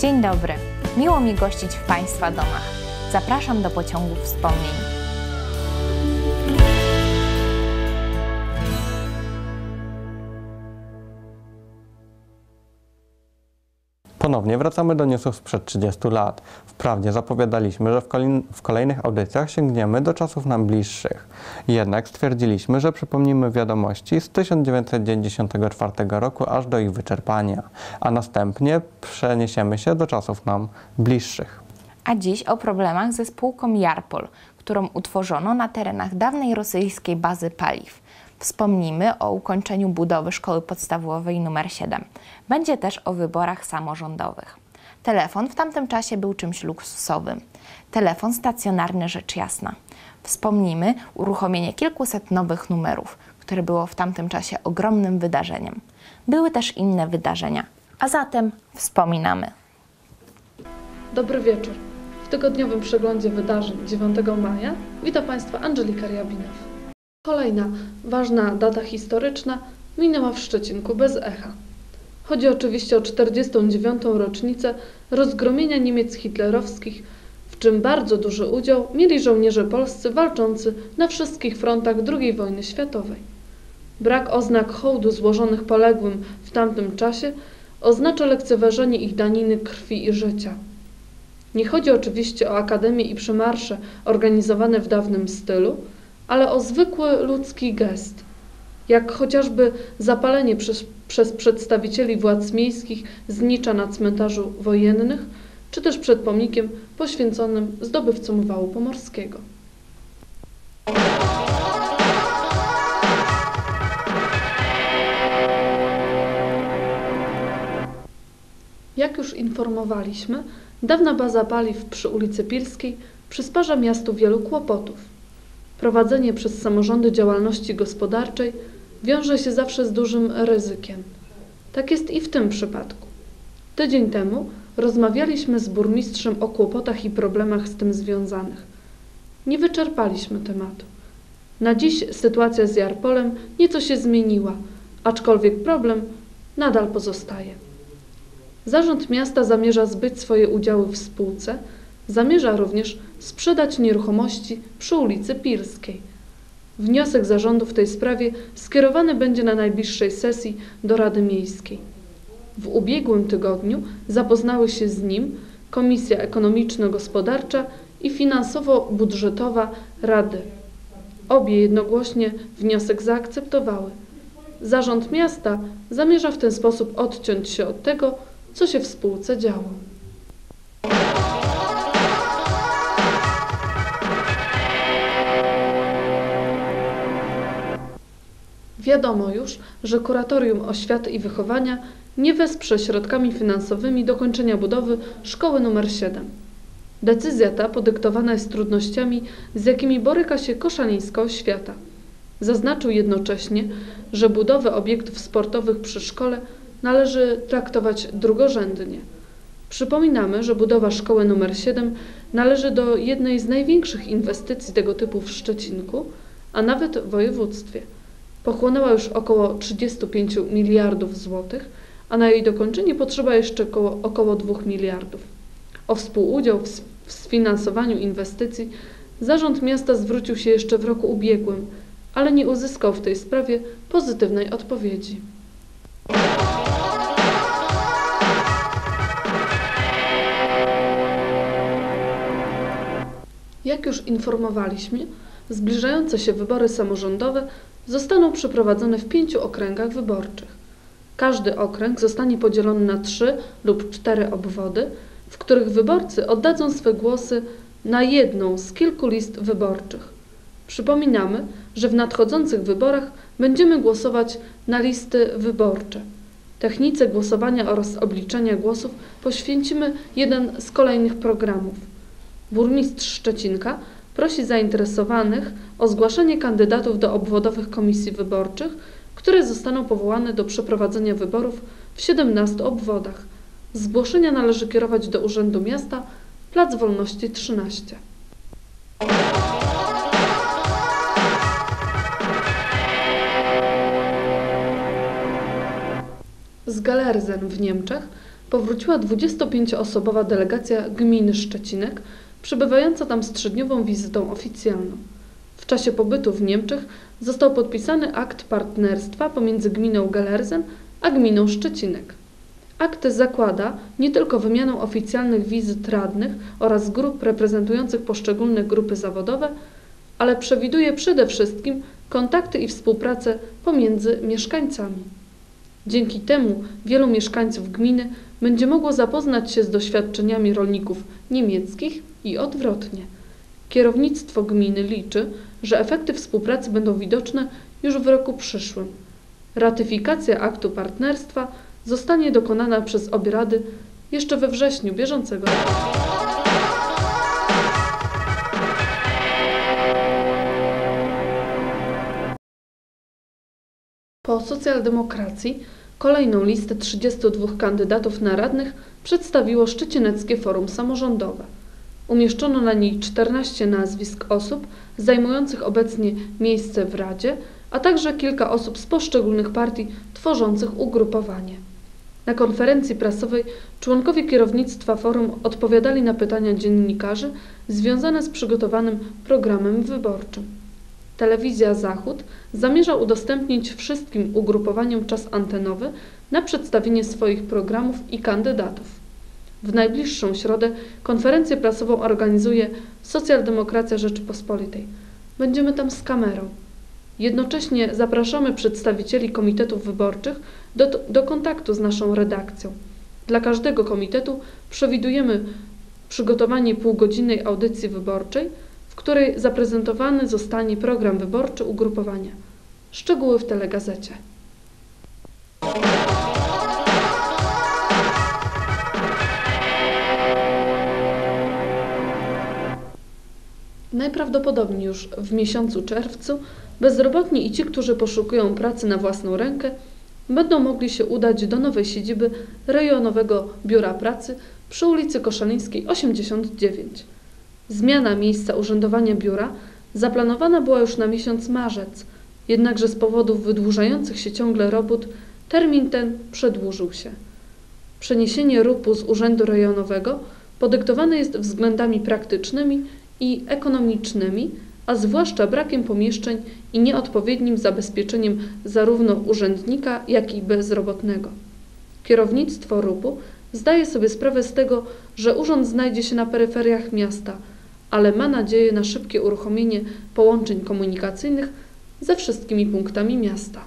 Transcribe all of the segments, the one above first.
Dzień dobry. Miło mi gościć w Państwa domach. Zapraszam do pociągu wspomnień. Ponownie wracamy do newsów sprzed 30 lat. Wprawdzie zapowiadaliśmy, że w, w kolejnych audycjach sięgniemy do czasów nam bliższych. Jednak stwierdziliśmy, że przypomnimy wiadomości z 1994 roku aż do ich wyczerpania, a następnie przeniesiemy się do czasów nam bliższych. A dziś o problemach ze spółką Jarpol, którą utworzono na terenach dawnej rosyjskiej bazy paliw. Wspomnimy o ukończeniu budowy szkoły podstawowej nr 7. Będzie też o wyborach samorządowych. Telefon w tamtym czasie był czymś luksusowym. Telefon stacjonarny rzecz jasna. Wspomnimy uruchomienie kilkuset nowych numerów, które było w tamtym czasie ogromnym wydarzeniem. Były też inne wydarzenia, a zatem wspominamy. Dobry wieczór. W tygodniowym przeglądzie wydarzeń 9 maja witam Państwa Angelika Riabinow. Kolejna ważna data historyczna minęła w Szczecinku bez echa. Chodzi oczywiście o 49. rocznicę rozgromienia Niemiec hitlerowskich, w czym bardzo duży udział mieli żołnierze polscy walczący na wszystkich frontach II wojny światowej. Brak oznak hołdu złożonych poległym w tamtym czasie oznacza lekceważenie ich daniny krwi i życia. Nie chodzi oczywiście o akademie i przemarsze organizowane w dawnym stylu, ale o zwykły ludzki gest, jak chociażby zapalenie przez, przez przedstawicieli władz miejskich znicza na cmentarzu wojennych, czy też przed pomnikiem poświęconym zdobywcom wału pomorskiego. Jak już informowaliśmy, dawna baza paliw przy ulicy Pilskiej przysparza miastu wielu kłopotów. Prowadzenie przez samorządy działalności gospodarczej wiąże się zawsze z dużym ryzykiem. Tak jest i w tym przypadku. Tydzień temu rozmawialiśmy z burmistrzem o kłopotach i problemach z tym związanych. Nie wyczerpaliśmy tematu. Na dziś sytuacja z Jarpolem nieco się zmieniła, aczkolwiek problem nadal pozostaje. Zarząd miasta zamierza zbyć swoje udziały w spółce, zamierza również sprzedać nieruchomości przy ulicy Pirskiej. Wniosek zarządu w tej sprawie skierowany będzie na najbliższej sesji do Rady Miejskiej. W ubiegłym tygodniu zapoznały się z nim Komisja Ekonomiczno-Gospodarcza i Finansowo-Budżetowa Rady. Obie jednogłośnie wniosek zaakceptowały. Zarząd miasta zamierza w ten sposób odciąć się od tego, co się w spółce działo. Wiadomo już, że Kuratorium Oświaty i Wychowania nie wesprze środkami finansowymi dokończenia budowy szkoły nr 7. Decyzja ta podyktowana jest trudnościami, z jakimi boryka się koszalińska oświata. Zaznaczył jednocześnie, że budowę obiektów sportowych przy szkole należy traktować drugorzędnie. Przypominamy, że budowa szkoły nr 7 należy do jednej z największych inwestycji tego typu w Szczecinku, a nawet w województwie. Pochłonęła już około 35 miliardów złotych, a na jej dokończenie potrzeba jeszcze około, około 2 miliardów. O współudział w, w sfinansowaniu inwestycji zarząd miasta zwrócił się jeszcze w roku ubiegłym, ale nie uzyskał w tej sprawie pozytywnej odpowiedzi. Jak już informowaliśmy, zbliżające się wybory samorządowe zostaną przeprowadzone w pięciu okręgach wyborczych. Każdy okręg zostanie podzielony na trzy lub cztery obwody, w których wyborcy oddadzą swe głosy na jedną z kilku list wyborczych. Przypominamy, że w nadchodzących wyborach będziemy głosować na listy wyborcze. Technice głosowania oraz obliczenia głosów poświęcimy jeden z kolejnych programów. Burmistrz Szczecinka prosi zainteresowanych o zgłaszanie kandydatów do obwodowych komisji wyborczych, które zostaną powołane do przeprowadzenia wyborów w 17 obwodach. Zgłoszenia należy kierować do Urzędu Miasta, Plac Wolności 13. Z Galerzen w Niemczech powróciła 25-osobowa delegacja gminy Szczecinek, przebywająca tam z trzydniową wizytą oficjalną. W czasie pobytu w Niemczech został podpisany akt partnerstwa pomiędzy gminą Galerzen a gminą Szczecinek. Akt zakłada nie tylko wymianę oficjalnych wizyt radnych oraz grup reprezentujących poszczególne grupy zawodowe, ale przewiduje przede wszystkim kontakty i współpracę pomiędzy mieszkańcami. Dzięki temu wielu mieszkańców gminy będzie mogło zapoznać się z doświadczeniami rolników niemieckich i odwrotnie. Kierownictwo gminy liczy, że efekty współpracy będą widoczne już w roku przyszłym. Ratyfikacja aktu partnerstwa zostanie dokonana przez obie rady jeszcze we wrześniu bieżącego roku. Po socjaldemokracji kolejną listę 32 kandydatów na radnych przedstawiło Szczecineckie Forum Samorządowe. Umieszczono na niej 14 nazwisk osób zajmujących obecnie miejsce w Radzie, a także kilka osób z poszczególnych partii tworzących ugrupowanie. Na konferencji prasowej członkowie kierownictwa forum odpowiadali na pytania dziennikarzy związane z przygotowanym programem wyborczym. Telewizja Zachód zamierza udostępnić wszystkim ugrupowaniom czas antenowy na przedstawienie swoich programów i kandydatów. W najbliższą środę konferencję prasową organizuje Socjaldemokracja Rzeczypospolitej. Będziemy tam z kamerą. Jednocześnie zapraszamy przedstawicieli komitetów wyborczych do, do kontaktu z naszą redakcją. Dla każdego komitetu przewidujemy przygotowanie półgodzinnej audycji wyborczej, w której zaprezentowany zostanie program wyborczy ugrupowania. Szczegóły w telegazecie. Najprawdopodobniej już w miesiącu czerwcu bezrobotni i ci, którzy poszukują pracy na własną rękę, będą mogli się udać do nowej siedziby rejonowego biura pracy przy ulicy Koszalińskiej 89. Zmiana miejsca urzędowania biura zaplanowana była już na miesiąc marzec, jednakże z powodów wydłużających się ciągle robót termin ten przedłużył się. Przeniesienie RUP-u z urzędu rejonowego podyktowane jest względami praktycznymi i ekonomicznymi, a zwłaszcza brakiem pomieszczeń i nieodpowiednim zabezpieczeniem zarówno urzędnika, jak i bezrobotnego. Kierownictwo RUP-u zdaje sobie sprawę z tego, że urząd znajdzie się na peryferiach miasta, ale ma nadzieję na szybkie uruchomienie połączeń komunikacyjnych ze wszystkimi punktami miasta.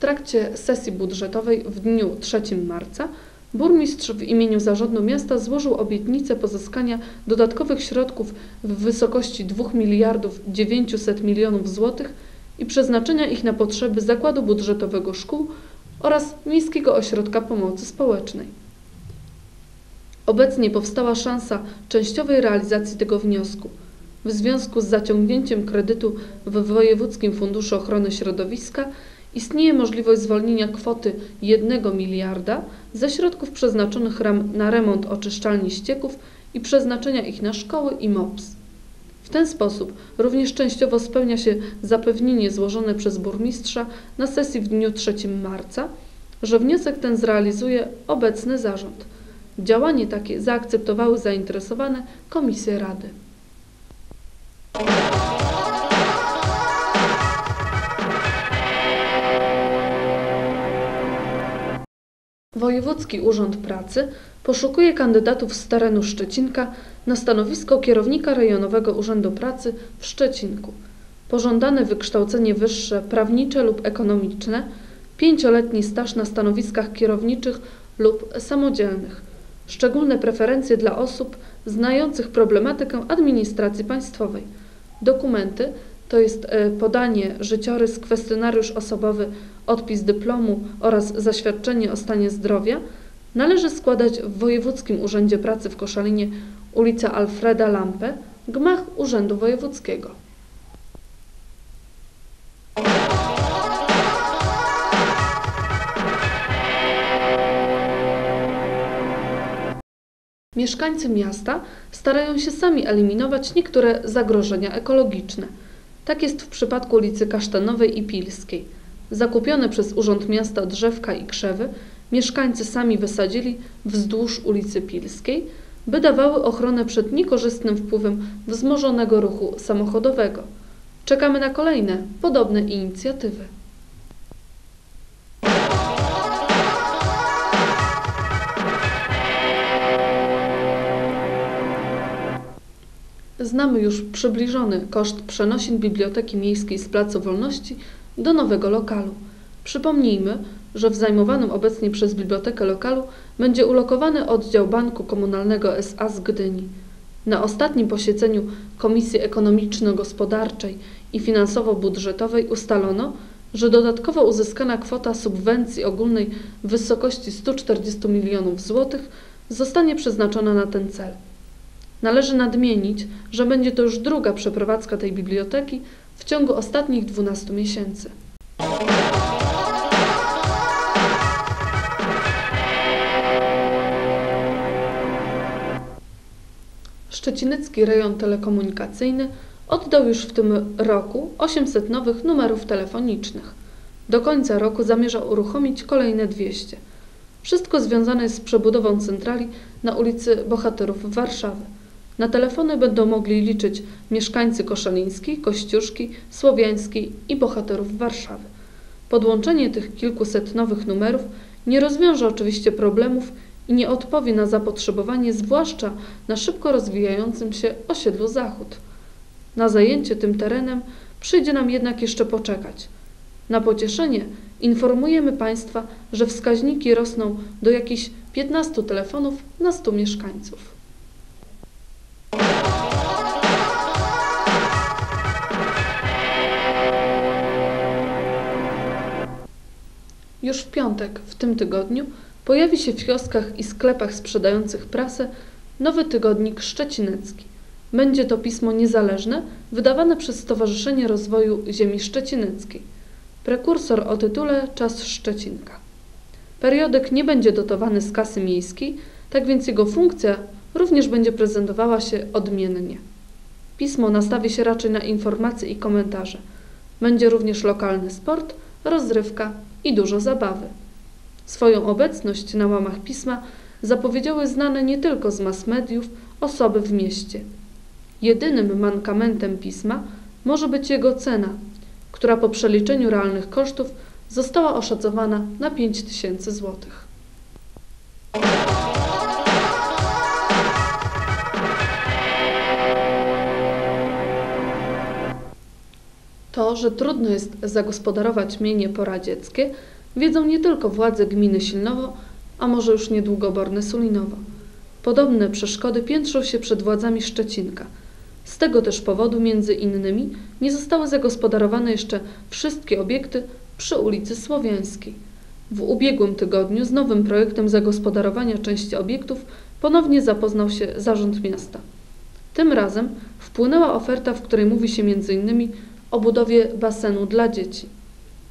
Trakcie sesji budżetowej w dniu 3 marca burmistrz w imieniu zarządu miasta złożył obietnicę pozyskania dodatkowych środków w wysokości 2 miliardów 900 milionów złotych i przeznaczenia ich na potrzeby zakładu budżetowego szkół oraz Miejskiego Ośrodka Pomocy Społecznej. Obecnie powstała szansa częściowej realizacji tego wniosku. W związku z zaciągnięciem kredytu w Wojewódzkim Funduszu Ochrony Środowiska istnieje możliwość zwolnienia kwoty 1 miliarda ze środków przeznaczonych na remont oczyszczalni ścieków i przeznaczenia ich na szkoły i MOPS. W ten sposób również częściowo spełnia się zapewnienie złożone przez burmistrza na sesji w dniu 3 marca, że wniosek ten zrealizuje obecny zarząd. Działanie takie zaakceptowały zainteresowane komisje Rady. Wojewódzki Urząd Pracy poszukuje kandydatów z terenu Szczecinka na stanowisko kierownika rejonowego Urzędu Pracy w Szczecinku. Pożądane wykształcenie wyższe, prawnicze lub ekonomiczne, pięcioletni staż na stanowiskach kierowniczych lub samodzielnych. Szczególne preferencje dla osób znających problematykę administracji państwowej. Dokumenty to jest e, podanie życiorys, kwestionariusz osobowy, odpis dyplomu oraz zaświadczenie o stanie zdrowia, należy składać w Wojewódzkim Urzędzie Pracy w Koszalinie, ulica Alfreda Lampe, gmach Urzędu Wojewódzkiego. Mieszkańcy miasta starają się sami eliminować niektóre zagrożenia ekologiczne. Tak jest w przypadku ulicy Kasztanowej i Pilskiej. Zakupione przez Urząd Miasta drzewka i krzewy mieszkańcy sami wysadzili wzdłuż ulicy Pilskiej, by dawały ochronę przed niekorzystnym wpływem wzmożonego ruchu samochodowego. Czekamy na kolejne podobne inicjatywy. Znamy już przybliżony koszt przenosin Biblioteki Miejskiej z Placu Wolności do nowego lokalu. Przypomnijmy, że w zajmowanym obecnie przez bibliotekę lokalu będzie ulokowany oddział Banku Komunalnego SA z Gdyni. Na ostatnim posiedzeniu Komisji Ekonomiczno-Gospodarczej i Finansowo-Budżetowej ustalono, że dodatkowo uzyskana kwota subwencji ogólnej w wysokości 140 milionów złotych zostanie przeznaczona na ten cel. Należy nadmienić, że będzie to już druga przeprowadzka tej biblioteki w ciągu ostatnich 12 miesięcy. Szczecinecki rejon telekomunikacyjny oddał już w tym roku 800 nowych numerów telefonicznych. Do końca roku zamierza uruchomić kolejne 200. Wszystko związane jest z przebudową centrali na ulicy Bohaterów Warszawy. Na telefony będą mogli liczyć mieszkańcy Koszalińskiej, Kościuszki, Słowiańskiej i Bohaterów Warszawy. Podłączenie tych kilkuset nowych numerów nie rozwiąże oczywiście problemów i nie odpowie na zapotrzebowanie, zwłaszcza na szybko rozwijającym się osiedlu Zachód. Na zajęcie tym terenem przyjdzie nam jednak jeszcze poczekać. Na pocieszenie informujemy Państwa, że wskaźniki rosną do jakichś 15 telefonów na 100 mieszkańców. Już w piątek w tym tygodniu pojawi się w kioskach i sklepach sprzedających prasę nowy tygodnik szczecinecki. Będzie to pismo niezależne, wydawane przez Stowarzyszenie Rozwoju Ziemi Szczecineckiej. Prekursor o tytule Czas Szczecinka. Periodyk nie będzie dotowany z kasy miejskiej, tak więc jego funkcja również będzie prezentowała się odmiennie. Pismo nastawi się raczej na informacje i komentarze. Będzie również lokalny sport, rozrywka i dużo zabawy. Swoją obecność na łamach pisma zapowiedziały znane nie tylko z mass mediów osoby w mieście. Jedynym mankamentem pisma może być jego cena, która po przeliczeniu realnych kosztów została oszacowana na 5 tysięcy złotych. To, że trudno jest zagospodarować mienie poradzieckie, wiedzą nie tylko władze gminy Silnowo, a może już niedługo Borne Sulinowo. Podobne przeszkody piętrzą się przed władzami Szczecinka. Z tego też powodu, między innymi, nie zostały zagospodarowane jeszcze wszystkie obiekty przy ulicy Słowiańskiej. W ubiegłym tygodniu z nowym projektem zagospodarowania części obiektów ponownie zapoznał się Zarząd Miasta. Tym razem wpłynęła oferta, w której mówi się m.in. o budowie basenu dla dzieci.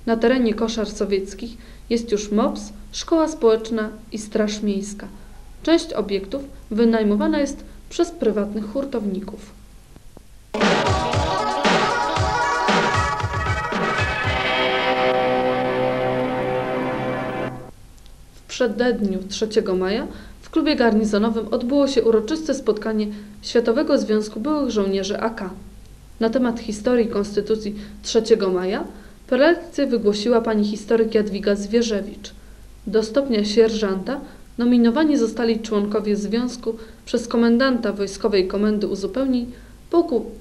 Na terenie koszar sowieckich jest już MOPS, szkoła społeczna i straż miejska. Część obiektów wynajmowana jest przez prywatnych hurtowników. W przededniu 3 maja w klubie garnizonowym odbyło się uroczyste spotkanie Światowego Związku Byłych Żołnierzy AK. Na temat historii Konstytucji 3 maja prelekcję wygłosiła pani historyk Jadwiga Zwierzewicz. Do stopnia sierżanta nominowani zostali członkowie związku przez komendanta Wojskowej Komendy Uzupełnień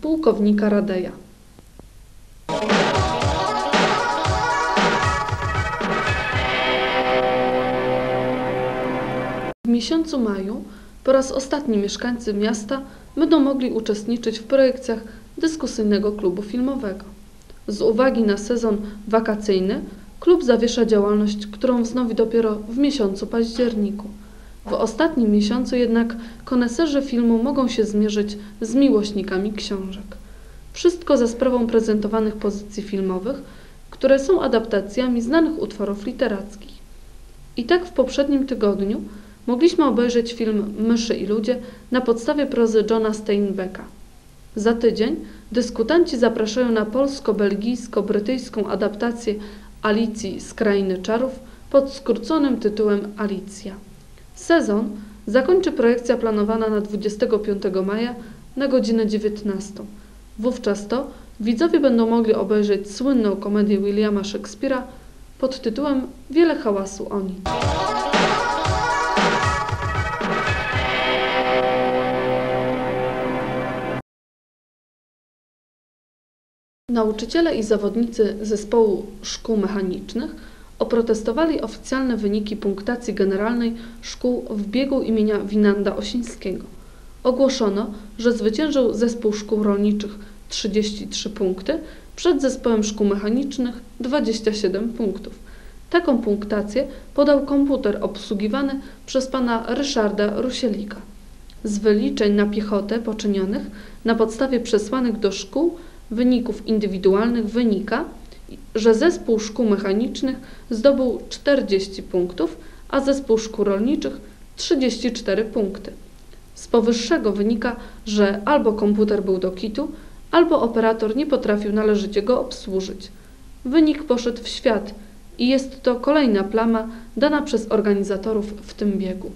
pułkownika Radeja. W miesiącu maju po raz ostatni mieszkańcy miasta będą mogli uczestniczyć w projekcjach dyskusyjnego klubu filmowego. Z uwagi na sezon wakacyjny klub zawiesza działalność, którą wznowi dopiero w miesiącu październiku. W ostatnim miesiącu jednak koneserzy filmu mogą się zmierzyć z miłośnikami książek. Wszystko za sprawą prezentowanych pozycji filmowych, które są adaptacjami znanych utworów literackich. I tak w poprzednim tygodniu mogliśmy obejrzeć film Myszy i ludzie na podstawie prozy Johna Steinbecka. Za tydzień dyskutanci zapraszają na polsko-belgijsko-brytyjską adaptację Alicji z Krainy Czarów pod skróconym tytułem Alicja. Sezon zakończy projekcja planowana na 25 maja na godzinę 19. Wówczas to widzowie będą mogli obejrzeć słynną komedię Williama Shakespeare'a pod tytułem Wiele hałasu o nic. Nauczyciele i zawodnicy zespołu szkół mechanicznych oprotestowali oficjalne wyniki punktacji generalnej szkół w biegu imienia Winanda Osińskiego. Ogłoszono, że zwyciężył zespół szkół rolniczych 33 punkty, przed zespołem szkół mechanicznych 27 punktów. Taką punktację podał komputer obsługiwany przez pana Ryszarda Rusielika. Z wyliczeń na piechotę poczynionych na podstawie przesłanych do szkół wyników indywidualnych wynika, że zespół szkół mechanicznych zdobył 40 punktów, a zespół szkół rolniczych 34 punkty. Z powyższego wynika, że albo komputer był do kitu, albo operator nie potrafił należycie go obsłużyć. Wynik poszedł w świat i jest to kolejna plama dana przez organizatorów w tym biegu.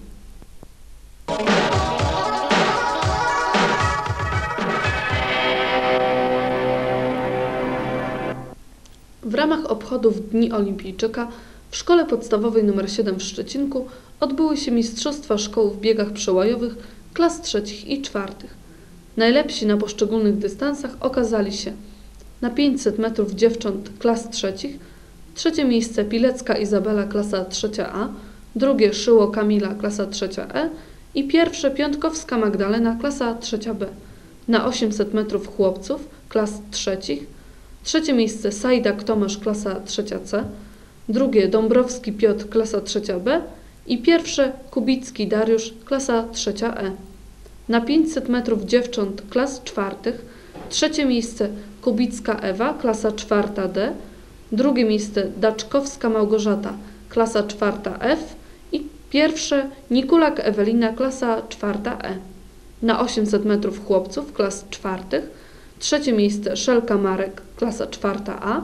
W ramach obchodów Dni Olimpijczyka w Szkole Podstawowej nr 7 w Szczecinku odbyły się Mistrzostwa Szkoł w biegach przełajowych klas trzecich i czwartych. Najlepsi na poszczególnych dystansach okazali się na 500 metrów dziewcząt klas trzecich, trzecie miejsce Pilecka Izabela klasa trzecia A, drugie Szyło Kamila klasa trzecia E i pierwsze Piątkowska Magdalena klasa trzecia B. Na 800 metrów chłopców klas trzecich, trzecie miejsce Sajdak Tomasz klasa trzecia C, drugie Dąbrowski Piotr klasa trzecia B. I pierwsze Kubicki Dariusz klasa trzecia E. Na 500 metrów dziewcząt klas czwartych, trzecie miejsce Kubicka Ewa, klasa czwarta D, drugie miejsce Daczkowska Małgorzata, klasa czwarta F. I pierwsze Nikulak Ewelina, klasa czwarta E. Na 800 metrów chłopców, klas czwartych, trzecie miejsce Szelka Marek, klasa czwarta A,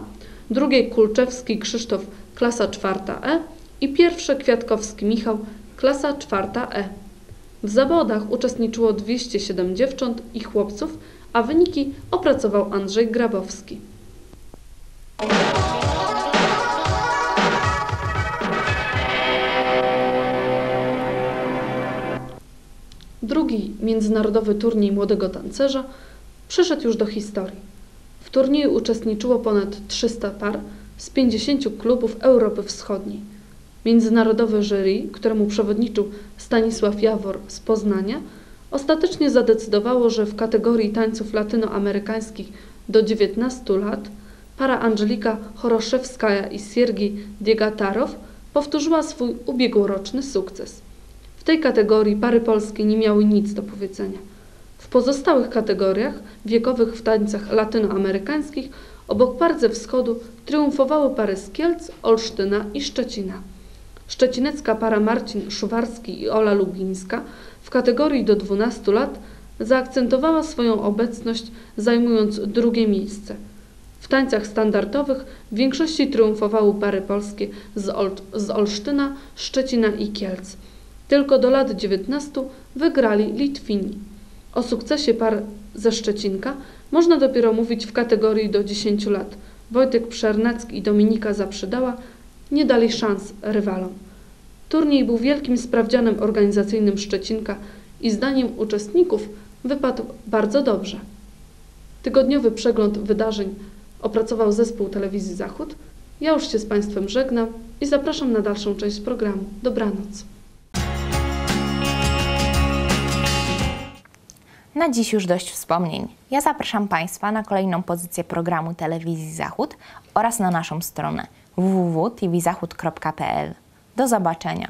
drugie Kulczewski Krzysztof, klasa czwarta E i pierwsze Kwiatkowski Michał, klasa czwarta E. W zawodach uczestniczyło 207 dziewcząt i chłopców, a wyniki opracował Andrzej Grabowski. Drugi międzynarodowy turniej młodego tancerza przyszedł już do historii. W turnieju uczestniczyło ponad 300 par z 50 klubów Europy Wschodniej. Międzynarodowe jury, któremu przewodniczył Stanisław Jawor z Poznania, ostatecznie zadecydowało, że w kategorii tańców latynoamerykańskich do 19 lat para Angelika Choroszewskaja i Siergiej Diegatarow powtórzyła swój ubiegłoroczny sukces. W tej kategorii pary polskie nie miały nic do powiedzenia. W pozostałych kategoriach wiekowych w tańcach latynoamerykańskich obok par ze wschodu triumfowały pary z Kielc, Olsztyna i Szczecina. Szczecinecka para Marcin Szuwarski i Ola Lubińska w kategorii do 12 lat zaakcentowała swoją obecność zajmując drugie miejsce. W tańcach standardowych w większości triumfowały pary polskie z, Ol z Olsztyna, Szczecina i Kielc. Tylko do lat 19 wygrali Litwini. O sukcesie par ze Szczecinka można dopiero mówić w kategorii do 10 lat. Wojtek Przernacki i Dominika Zaprzydała nie dali szans rywalom. Turniej był wielkim sprawdzianem organizacyjnym Szczecinka i zdaniem uczestników wypadł bardzo dobrze. Tygodniowy przegląd wydarzeń opracował zespół telewizji Zachód. Ja już się z Państwem żegnam i zapraszam na dalszą część programu. Dobranoc. Na dziś już dość wspomnień. Ja zapraszam Państwa na kolejną pozycję programu Telewizji Zachód oraz na naszą stronę www.tvzachód.pl. Do zobaczenia.